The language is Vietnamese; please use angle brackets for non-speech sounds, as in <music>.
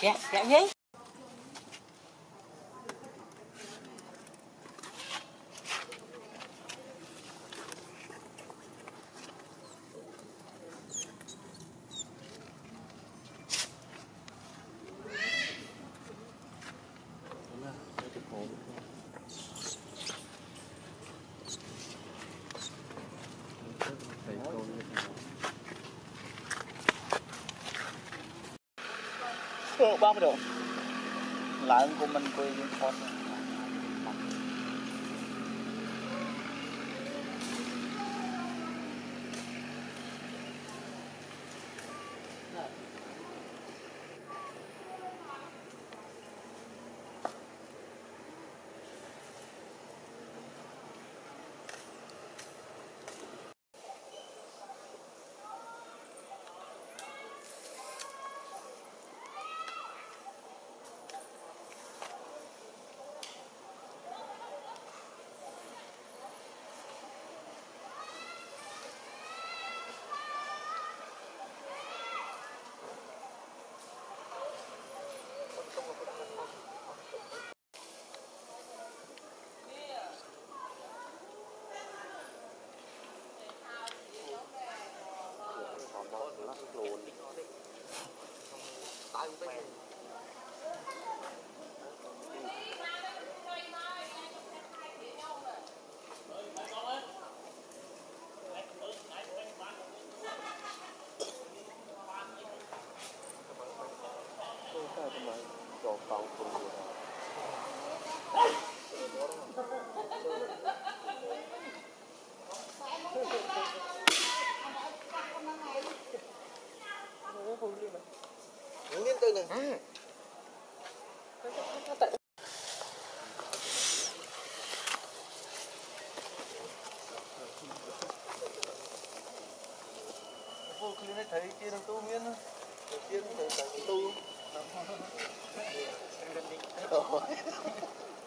dạ dạ giấy 30 độ. Lại của mình quay con. Này thấy kia đang tu miên Kia thấy thấy tu <laughs>